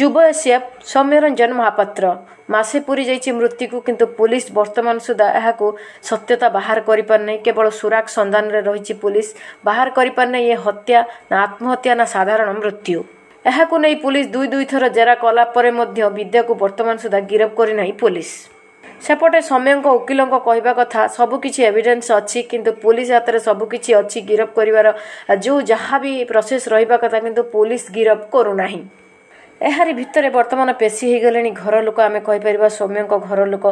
ଯୁବ ଏସିଏଫ୍ ସୌମ୍ୟରଞ୍ଜନ ମହାପାତ୍ର ମାସେ ପୁରି ଯାଇଛି ମୃତ୍ୟୁକୁ କିନ୍ତୁ ପୁଲିସ ବର୍ତ୍ତମାନ ସୁଦ୍ଧା ଏହାକୁ ସତ୍ୟତା ବାହାର କରିପାରିନାହିଁ। କେବଳ ସୁରାଗ ସନ୍ଧାନରେ ରହିଛି ପୁଲିସ। ବାହାର କରିପାରିନାହିଁ ଏ ହତ୍ୟା ନା ଆତ୍ମହତ୍ୟା ନା ସାଧାରଣ ମୃତ୍ୟୁ। ଏହାକୁ ନେଇ ପୁଲିସ ଦୁଇ ଦୁଇଥର ଜେରା କଲା ପରେ ମଧ୍ୟ ବିଦ୍ୟାକୁ ବର୍ତ୍ତମାନ ସୁଦ୍ଧା ଗିରଫ କରିନାହିଁ ପୁଲିସ। ସେପଟେ ସୌମ୍ୟଙ୍କ ଓକିଲଙ୍କ କହିବା କଥା ସବୁକିଛି ଏଭିଡେନ୍ସ ଅଛି କିନ୍ତୁ ପୁଲିସ ହାତରେ ସବୁକିଛି ଅଛି ଗିରଫ କରିବାର। ଯେଉଁ ଯାହା ବି ପ୍ରୋସେସ୍ ରହିବା କଥା କିନ୍ତୁ ପୁଲିସ ଗିରଫ କରୁନାହିଁ। ଏହାରି ଭିତରେ ବର୍ତ୍ତମାନ ପେଶୀ ହୋଇଗଲେଣି ଘର ଲୋକ ଆମେ କହିପାରିବା ସୌମ୍ୟଙ୍କ ଘର ଲୋକ।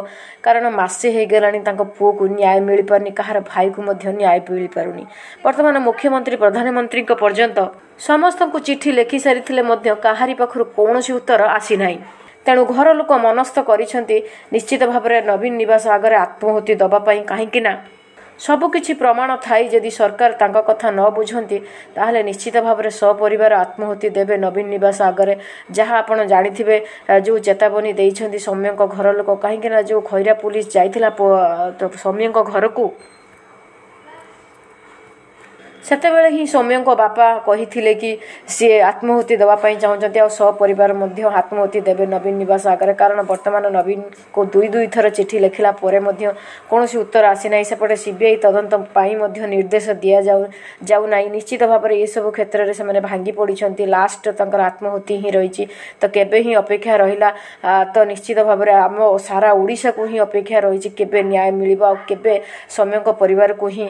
କାରଣ ମାସେ ହୋଇଗଲାଣି ତାଙ୍କ ପୁଅକୁ ନ୍ୟାୟ ମିଳିପାରୁନି କାହାର ଭାଇକୁ ମଧ୍ୟ ନ୍ୟାୟ ମିଳିପାରୁନି। ବର୍ତ୍ତମାନ ମୁଖ୍ୟମନ୍ତ୍ରୀ ପ୍ରଧାନମନ୍ତ୍ରୀଙ୍କ ପର୍ଯ୍ୟନ୍ତ ସମସ୍ତଙ୍କୁ ଚିଠି ଲେଖି ସାରିଥିଲେ ମଧ୍ୟ କାହାରି ପାଖରୁ କୌଣସି ଉତ୍ତର ଆସିନାହିଁ ତେଣୁ ଘର ଲୋକ ମନସ୍ଥ କରିଛନ୍ତି ନିଶ୍ଚିତ ଭାବରେ ନବୀନ ନିବାସ ଆଗରେ ଆତ୍ମାହୁତି ଦେବା ପାଇଁ କାହିଁକି ନା ସବୁକିଛି ପ୍ରମାଣ ଥାଇ ଯଦି ସରକାର ତାଙ୍କ କଥା ନ ବୁଝନ୍ତି ତାହେଲେ ନିଶ୍ଚିତ ଭାବରେ ସପରିବାର ଆତ୍ମାହୁତି ଦେବେ ନବୀନ ନିବାସ ଆଗରେ। ଯାହା ଆପଣ ଜାଣିଥିବେ ଯେଉଁ ଚେତାବନୀ ଦେଇଛନ୍ତି ସୌମ୍ୟଙ୍କ ଘର ଲୋକ କାହିଁକି ନା ଯେଉଁ ଖଇରା ପୁଲିସ ଯାଇଥିଲା ସୌମ୍ୟଙ୍କ ଘରକୁ ସେତେବେଳେ ହିଁ ସୌମ୍ୟଙ୍କ ବାପା କହିଥିଲେ କି ସିଏ ଆତ୍ମାହୁତି ଦେବା ପାଇଁ ଚାହୁଁଛନ୍ତି। ଆଉ ସପରିବାର ମଧ୍ୟ ଆତ୍ମାହୁତି ଦେବେ ନବୀନ ନିବାସ ଆଗରେ। କାରଣ ବର୍ତ୍ତମାନ ନବୀନକୁ ଦୁଇ ଦୁଇ ଥର ଚିଠି ଲେଖିଲା ପରେ ମଧ୍ୟ କୌଣସି ଉତ୍ତର ଆସିନାହିଁ ସେପଟେ ସିବିଆଇ ତଦନ୍ତ ପାଇଁ ମଧ୍ୟ ନିର୍ଦ୍ଦେଶ ଦିଆଯାଉ ଯାଉନାହିଁ ନିଶ୍ଚିତ ଭାବରେ ଏସବୁ କ୍ଷେତ୍ରରେ ସେମାନେ ଭାଙ୍ଗି ପଡ଼ିଛନ୍ତି। ଲାଷ୍ଟ ତାଙ୍କର ଆତ୍ମାହୁତି ହିଁ ରହିଛି। ତ କେବେ ହିଁ ଅପେକ୍ଷା ରହିଲା ତ ନିଶ୍ଚିତ ଭାବରେ ଆମ ସାରା ଓଡ଼ିଶାକୁ ହିଁ ଅପେକ୍ଷା ରହିଛି। କେବେ ନ୍ୟାୟ ମିଳିବ? ଆଉ କେବେ ସୌମ୍ୟଙ୍କ ପରିବାରକୁ ହିଁ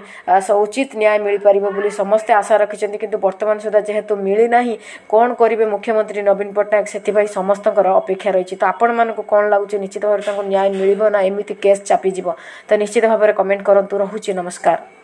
ଉଚିତ ନ୍ୟାୟ ମିଳିପାରିବ ବୋଲି ସମସ୍ତେ ଆଶା ରଖିଛନ୍ତି। କିନ୍ତୁ ବର୍ତ୍ତମାନ ସୁଦ୍ଧା ଯେହେତୁ ମିଳିନାହିଁ କ'ଣ କରିବେ ମୁଖ୍ୟମନ୍ତ୍ରୀ ନବୀନ ପଟ୍ଟନାୟକ ସେଥିପାଇଁ ସମସ୍ତଙ୍କର ଅପେକ୍ଷା ରହିଛି। ତ ଆପଣମାନଙ୍କୁ କ'ଣ ଲାଗୁଛି? ନିଶ୍ଚିତ ଭାବରେ ତାଙ୍କୁ ନ୍ୟାୟ ମିଳିବ ନା? ଏମିତି କେସ୍ ଚାପିଯିବ। ତ ନିଶ୍ଚିତ ଭାବରେ କମେଣ୍ଟ କରନ୍ତୁ। ରହୁଛି। ନମସ୍କାର।